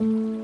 Mm-hmm.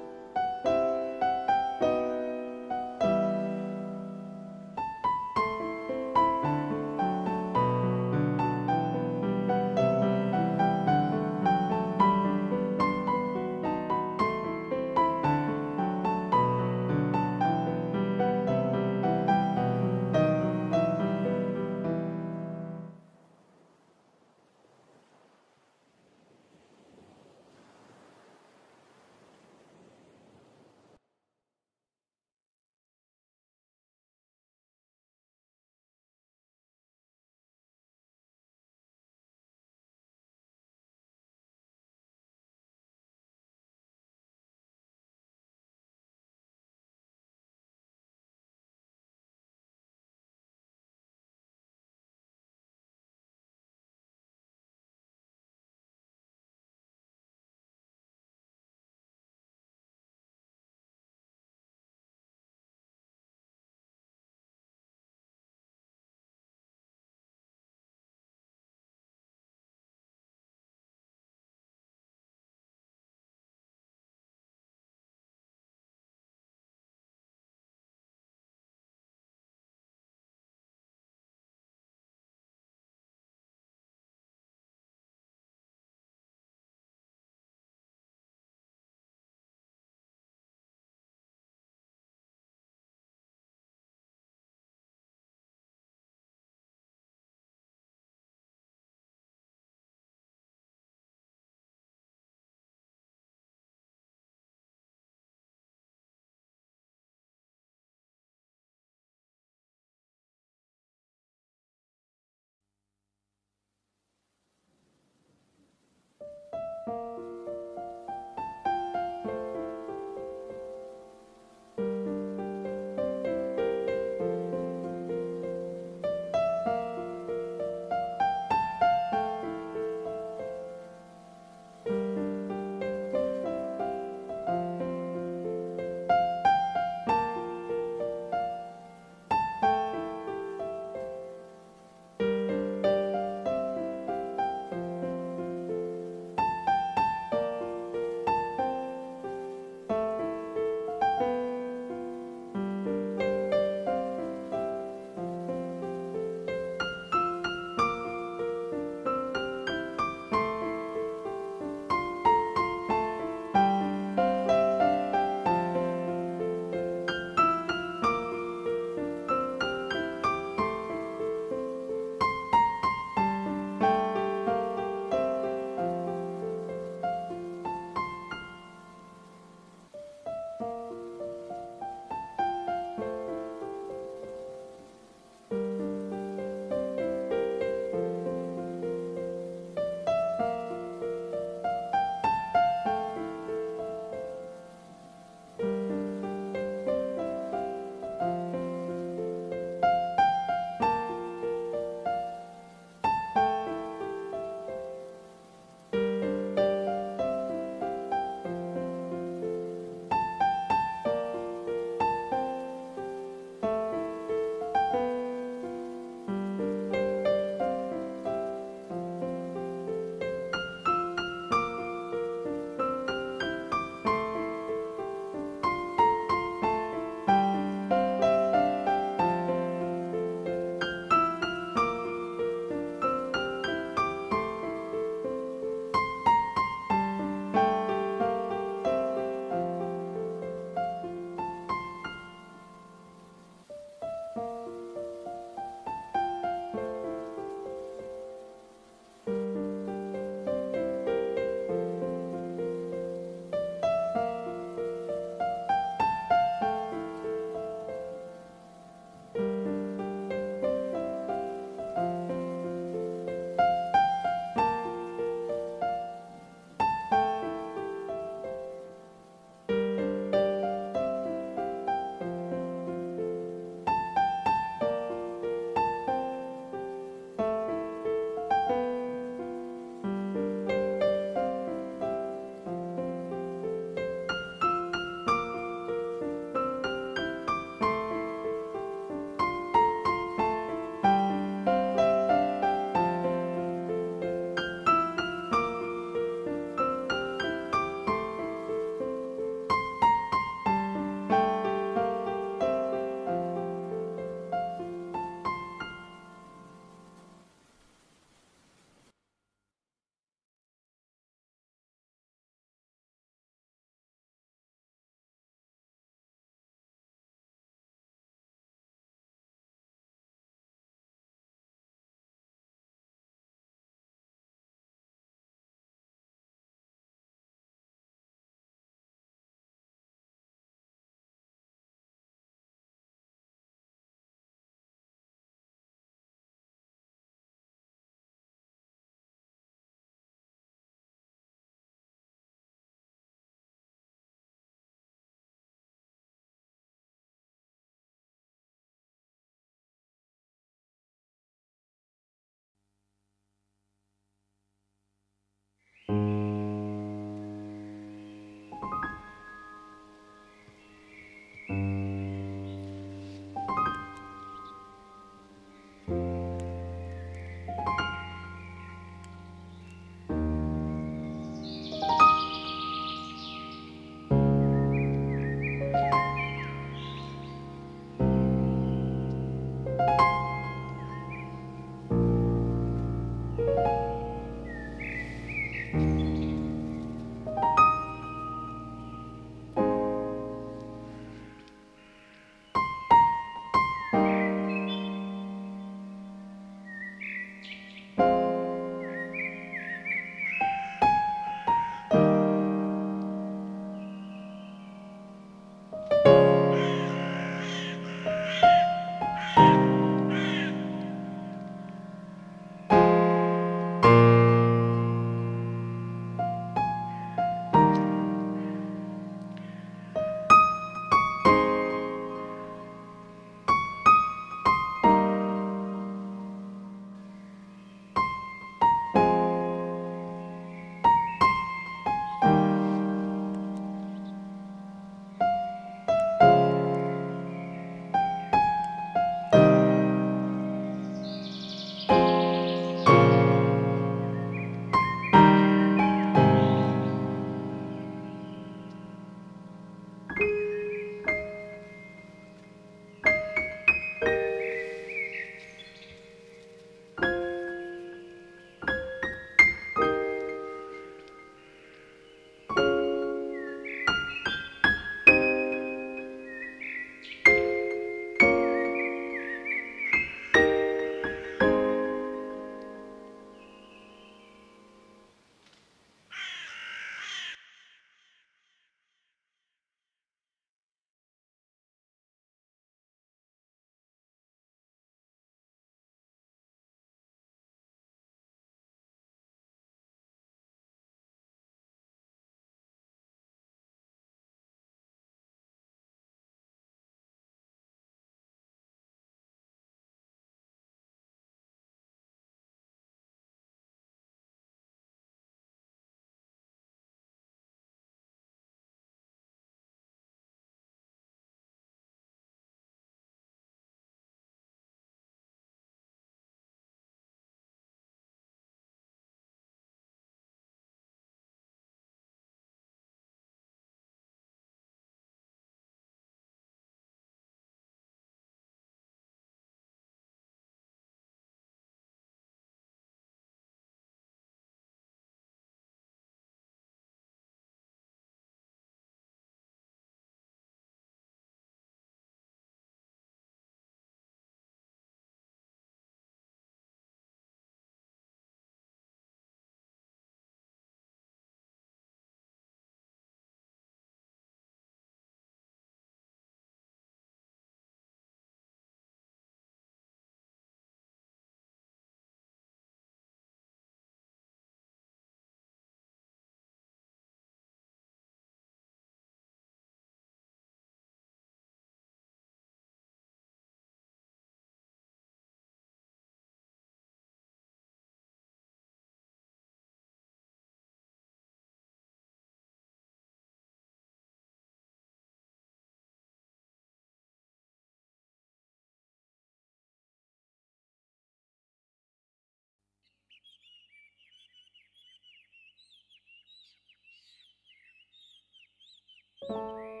Música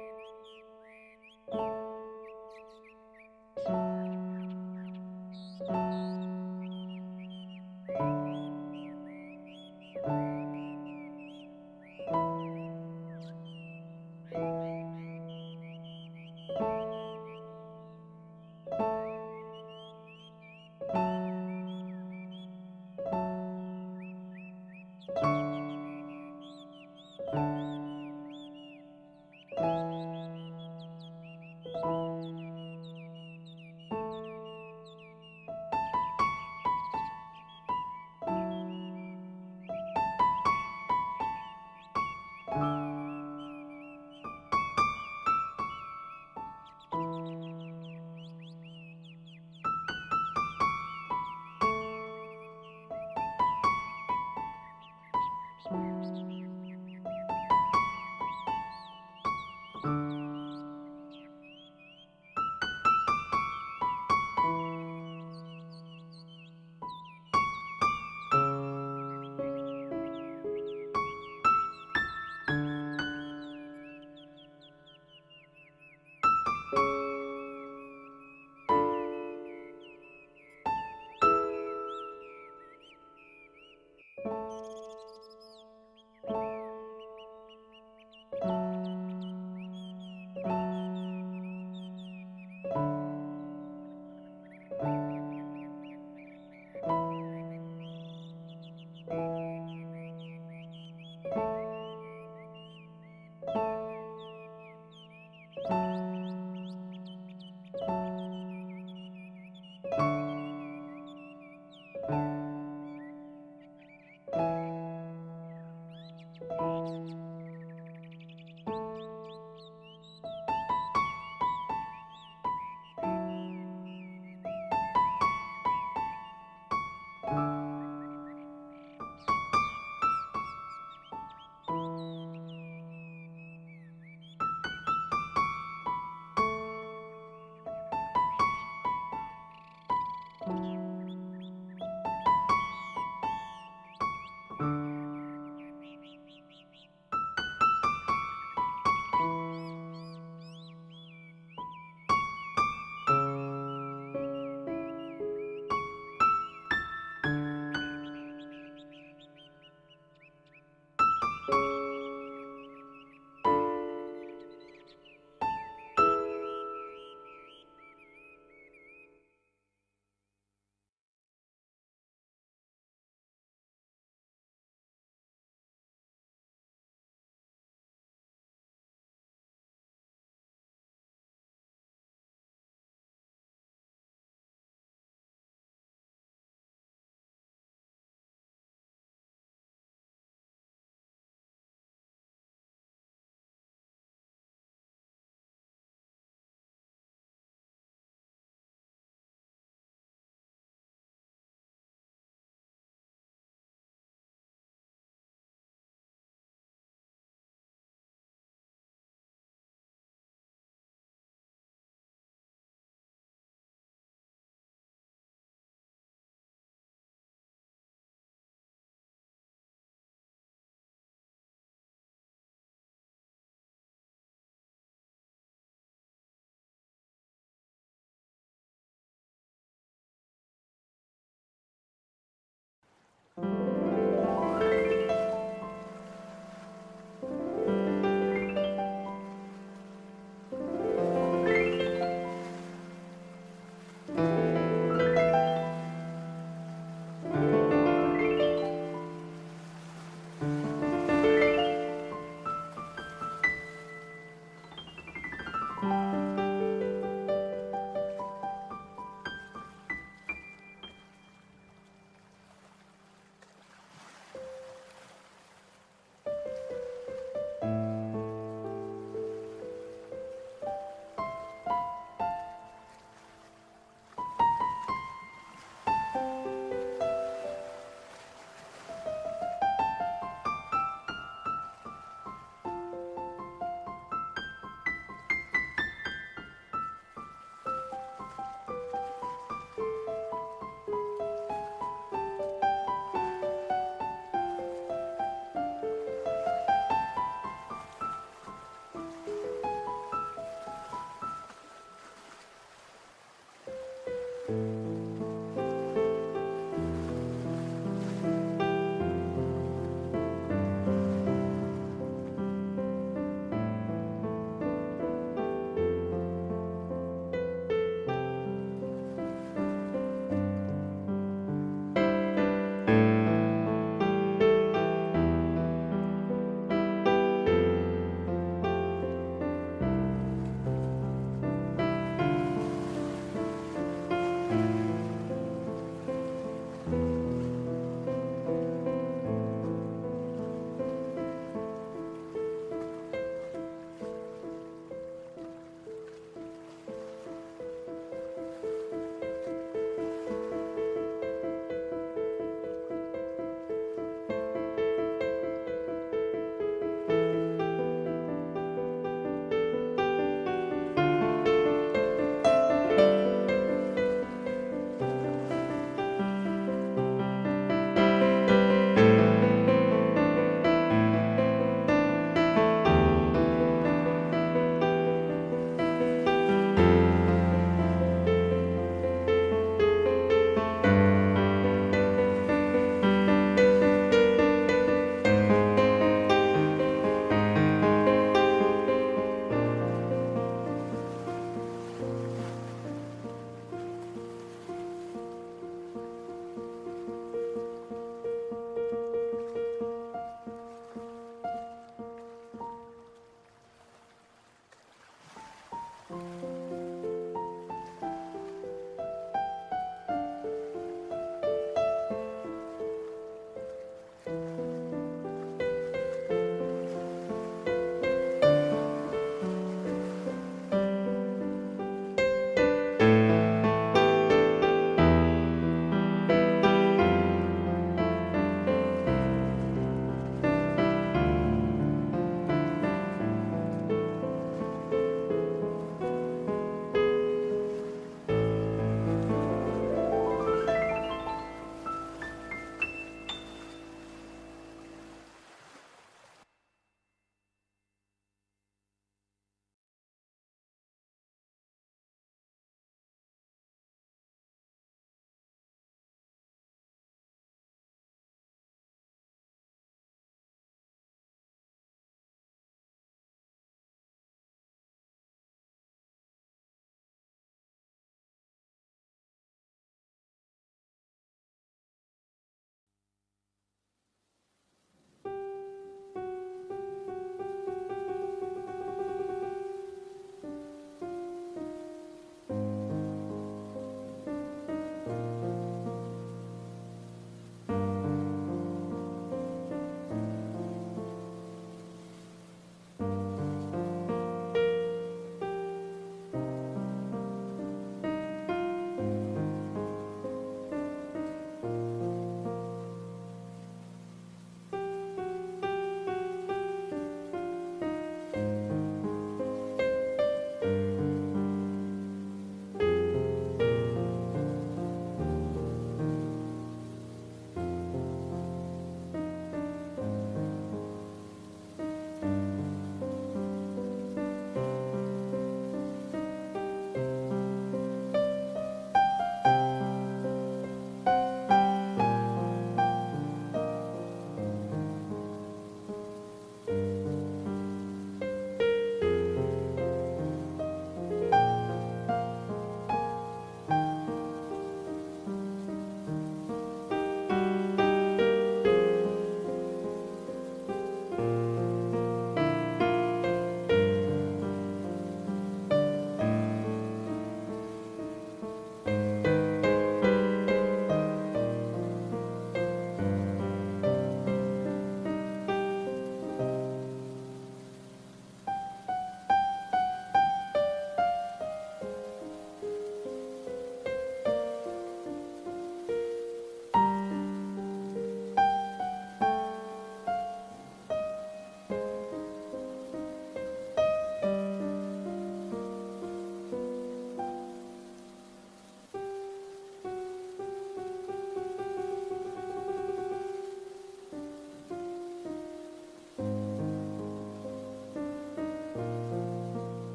more.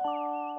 Música